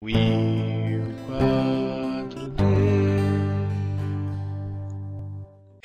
4D.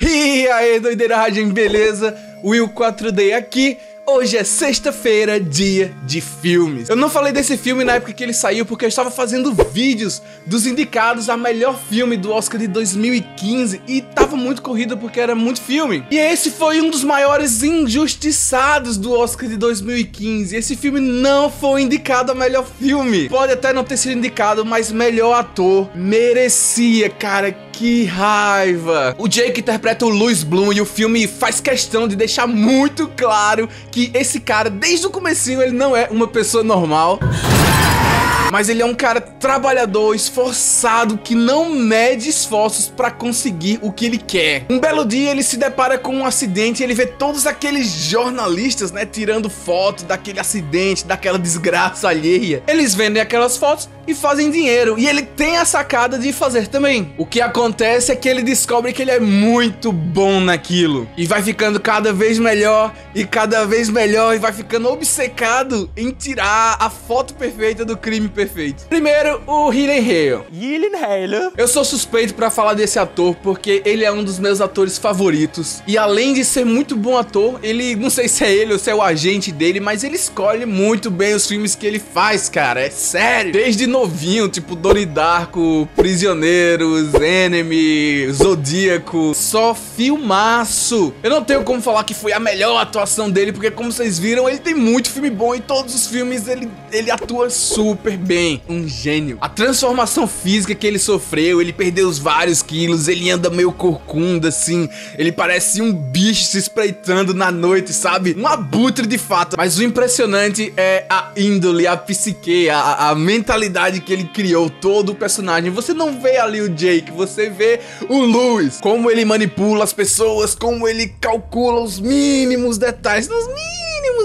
E aí, doideira Ragem, beleza? Will 4D aqui. Hoje é sexta-feira, dia de filmes. Eu não falei desse filme na época que ele saiu porque eu estava fazendo vídeos dos indicados a melhor filme do Oscar de 2015 e tava muito corrido porque era muito filme. E esse foi um dos maiores injustiçados do Oscar de 2015. Esse filme não foi indicado a melhor filme. Pode até não ter sido indicado, mas melhor ator merecia, cara. Que raiva! O Jake interpreta o Louis Bloom e o filme faz questão de deixar muito claro que esse cara, desde o comecinho, ele não é uma pessoa normal. Mas ele é um cara trabalhador, esforçado, que não mede esforços para conseguir o que ele quer. Um belo dia ele se depara com um acidente e ele vê todos aqueles jornalistas, né, tirando foto daquele acidente, daquela desgraça alheia. Eles vendem aquelas fotos e fazem dinheiro. E ele tem a sacada de fazer também. O que acontece é que ele descobre que ele é muito bom naquilo. E vai ficando cada vez melhor e cada vez melhor e vai ficando obcecado em tirar a foto perfeita do crime perfeito. Primeiro, o Hillen Hale. Hillen Hale. Eu sou suspeito para falar desse ator porque ele é um dos meus atores favoritos. E além de ser muito bom ator, ele, não sei se é ele ou se é o agente dele, mas ele escolhe muito bem os filmes que ele faz, cara. É sério. Desde novinho, tipo Donnie Darko, Prisioneiros, Enemy, Zodíaco, só filmaço. Eu não tenho como falar que foi a melhor atuação dele, porque como vocês viram, ele tem muito filme bom e todos os filmes ele, ele atua super bem. Um gênio. A transformação física que ele sofreu, ele perdeu os vários quilos, ele anda meio corcunda assim, ele parece um bicho se espreitando na noite, sabe? Um abutre de fato. Mas o impressionante é a índole, a psique, a, a mentalidade que ele criou, todo o personagem. Você não vê ali o Jake, você vê o Louis, como ele manipula as pessoas, como ele calcula os mínimos detalhes, os mínimos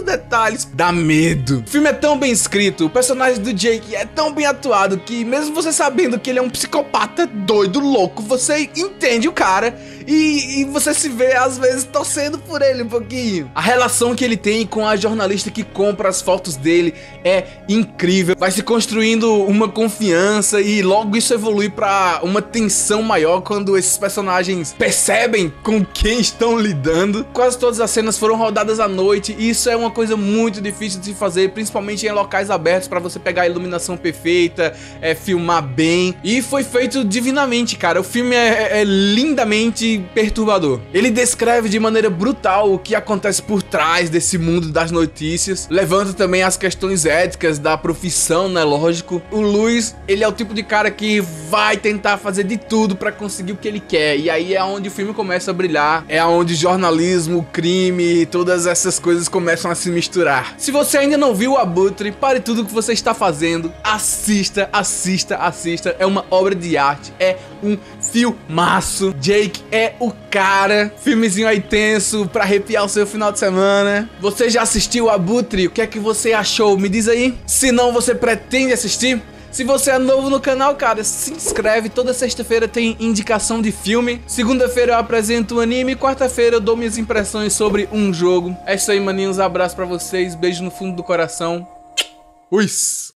detalhes, dá medo. O filme é tão bem escrito, o personagem do Jake é tão bem atuado que mesmo você sabendo que ele é um psicopata doido, louco, você entende o cara e, e, você se vê, às vezes, torcendo por ele um pouquinho. A relação que ele tem com a jornalista que compra as fotos dele é incrível. Vai se construindo uma confiança e logo isso evolui para uma tensão maior quando esses personagens percebem com quem estão lidando. Quase todas as cenas foram rodadas à noite e isso é uma coisa muito difícil de se fazer, principalmente em locais abertos para você pegar a iluminação perfeita, é, filmar bem. E foi feito divinamente, cara. O filme é, é, é lindamente perturbador. Ele descreve de maneira brutal o que acontece por trás desse mundo das notícias, levanta também as questões éticas da profissão, né? Lógico. O Luiz, ele é o tipo de cara que vai tentar fazer de tudo para conseguir o que ele quer. E aí é onde o filme começa a brilhar, é onde jornalismo, crime, todas essas coisas começam a se misturar. Se você ainda não viu o Abutre, pare tudo o que você está fazendo, assista, assista, assista. É uma obra de arte, é um filmaço. Jake é o cara. Filmezinho aí tenso pra arrepiar o seu final de semana. Você já assistiu Abutre? O que é que você achou? Me diz aí. Se não, você pretende assistir? Se você é novo no canal, cara, se inscreve. Toda sexta-feira tem indicação de filme. Segunda-feira eu apresento um anime. Quarta-feira eu dou minhas impressões sobre um jogo. É isso aí, maninhos. Abraço pra vocês. Beijo no fundo do coração. Uis!